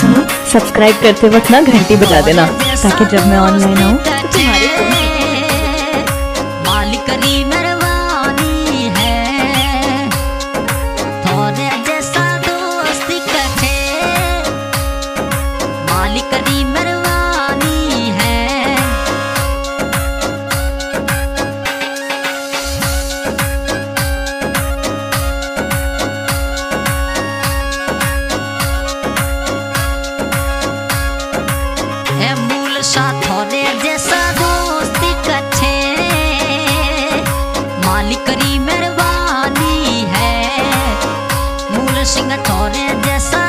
सुनो सब्सक्राइब करते वक्त ना घंटी बजा देना, ताकि जब मैं ऑनलाइन आऊँ तो मालिक दी मरवा এমুল मालिक मेहरबानी है। मूल सिंह थोड़े जैसा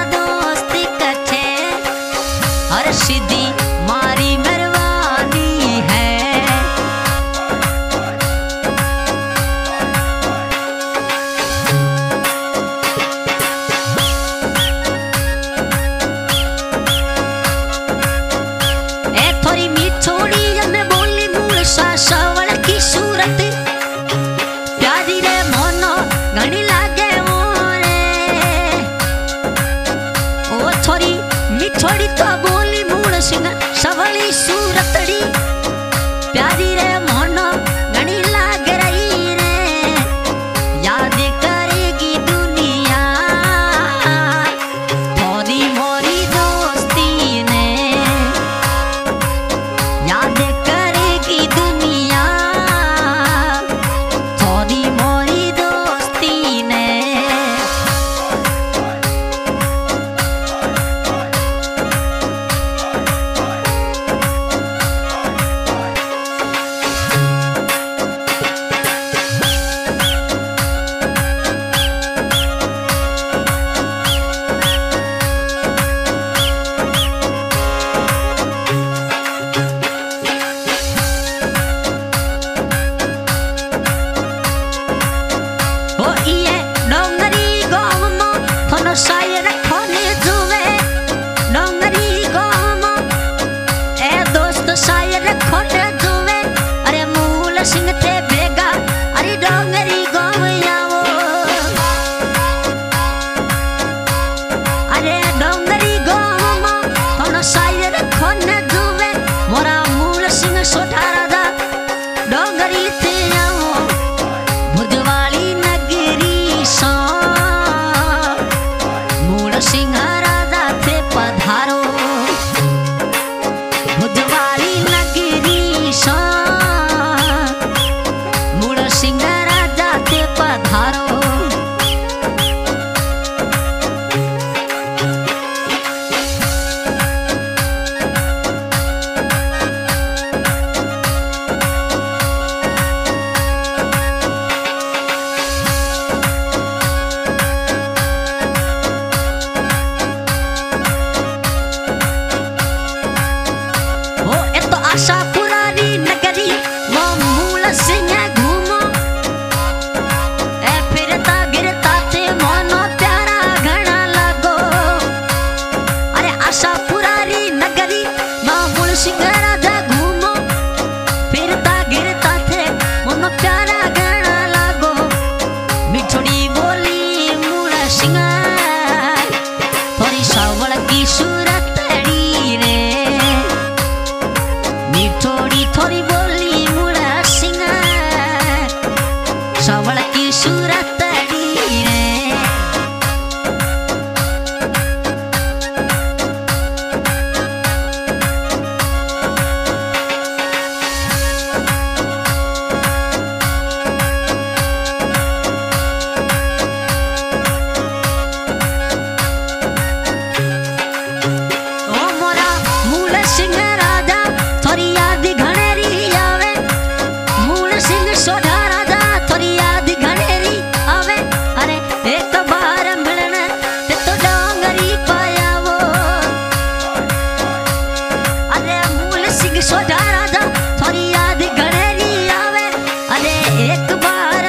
एक बार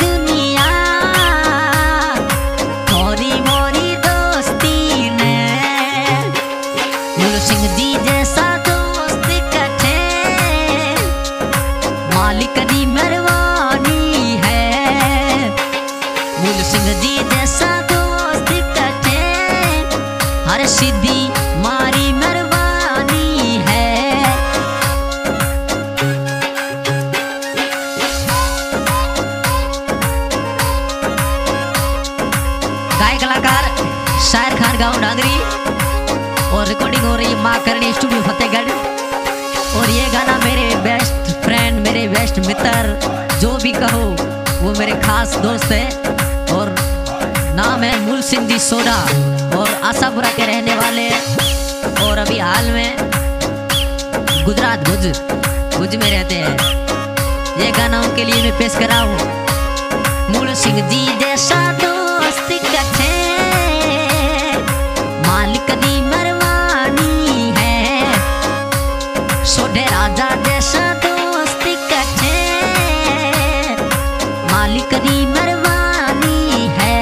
दुनिया। मोरी दोस्ती गुरु सिंह जी जैसा दोस्त कठे मालिक दी मेहरबानी है गुरु सिंह जी जैसा दोस्त कठे हर सिद्धि खान गाँव डांगरी और रिकॉर्डिंग हो रही है माँ करणी स्टूडियो फतेहगढ़ और ये गाना मेरे बेस्ट फ्रेंड मेरे बेस्ट मित्र जो भी कहो वो मेरे खास दोस्त है और नाम है मूल सिंह जी सोडा और आशापुरा के रहने वाले और अभी हाल में गुजरात भुज भुज में रहते हैं ये गाना उनके लिए मैं पेश कर रहा हूँ मूल सिंह जी जैसा दोस्त मालिकनी मरवानी है।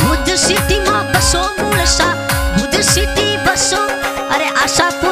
भुज सिटी माँ बसो मूल सा भुज सिटी बसो, अरे आशा आशापुर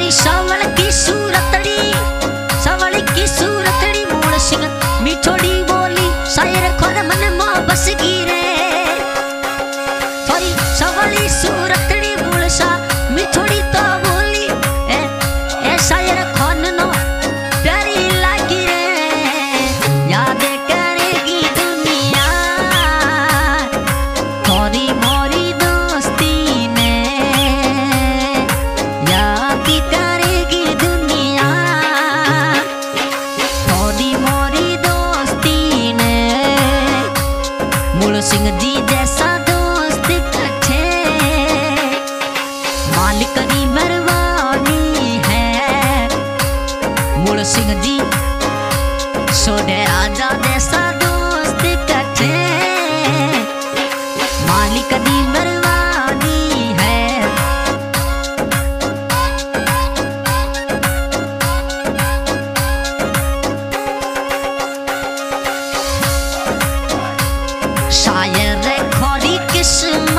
थोड़ी सवल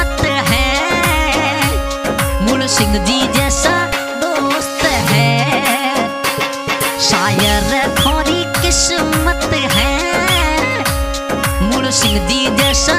किस्मत है। मूल सिंह जी जैसा दोस्त है। शायर थोड़ी किस्मत है। मूल सिंह जी जैसा